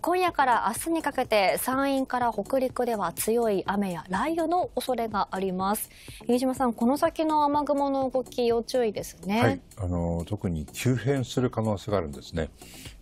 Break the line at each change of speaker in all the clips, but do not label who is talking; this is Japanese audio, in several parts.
今夜から明日にかけて山陰から北陸では強い雨や雷雨の恐れがあります。飯島さんこの先の雨雲の動き要注意ですね、はい、
あの特に急変する可能性があるんですね。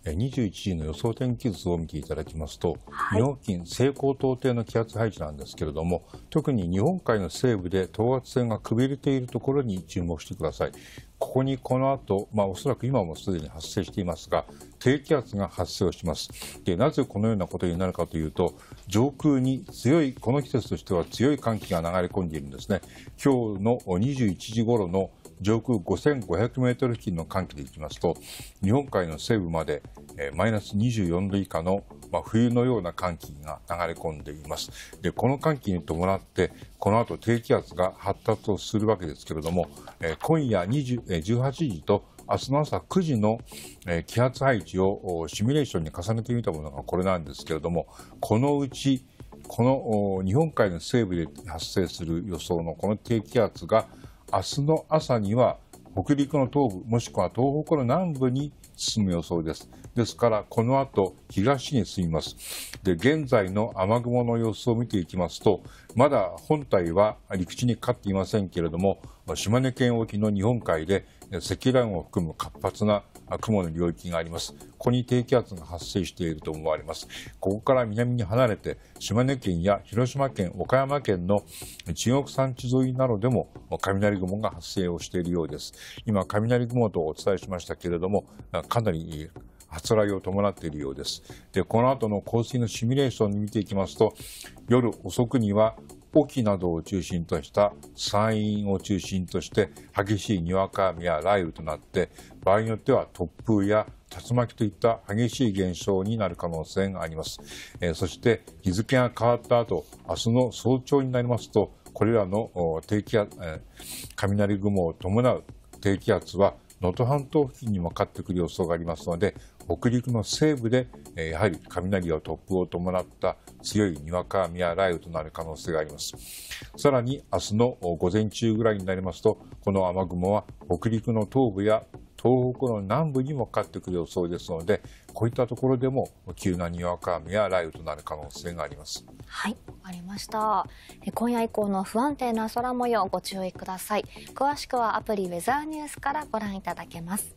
21時の予想天気図を見ていただきますと、はい、日本付近西高東低の気圧配置なんですけれども特に日本海の西部で等圧線がくびれているところに注目してください。ここにこの後、まあ、おそらく今もすでに発生していますが低気圧が発生をします。でなぜこのようなことになるかというと上空に強いこの季節としては強い寒気が流れ込んでいるんですね。今日の21時頃の上空5500メートル付近の寒気でいきますと日本海の西部までえマイナス24度以下の、まあ、冬のような寒気が流れ込んでいます。で、この寒気に伴って、この後低気圧が発達をするわけですけれども、え今夜20え18時と明日の朝9時の、気圧配置をシミュレーションに重ねてみたものがこれなんですけれども、このうち、この日本海の西部で発生する予想のこの低気圧が明日の朝には北陸の東部もしくは東北の南部に進む予想です。ですから、この後、東に進みます。で、現在の雨雲の様子を見ていきますと、まだ本体は陸地にかかっていませんけれども、島根県沖の日本海で積乱雲を含む活発な雲の領域があります。ここに低気圧が発生していると思われます。ここから南に離れて、島根県や広島県、岡山県の中国山地沿いなどでも雷雲が発生をしているようです。今、雷雲とお伝えしましたけれども、かなり発雷を伴っているようです。で、この後の降水のシミュレーションに見ていきますと、夜遅くには沖などを中心とした山陰を中心として激しいにわか雨や雷雨となって場合によっては突風や竜巻といった激しい現象になる可能性があります。えー、そして日付が変わった後、明日の早朝になりますと、これらの低気圧、えー、雷雲を伴う低気圧は能登半島付近にもかかってくる予想がありますので、北陸の西部で、やはり雷や突風を伴った強いにわか雨や雷雨となる可能性があります。さらに明日の午前中ぐらいになりますと、この雨雲は北陸の東部や東北の南部にもかかってくる予想ですので、こういったところでも急なにわか雨や雷雨となる可能性があります。
はい、わかりました。今夜以降の不安定な空模様ご注意ください。詳しくはアプリウェザーニュースからご覧いただけます。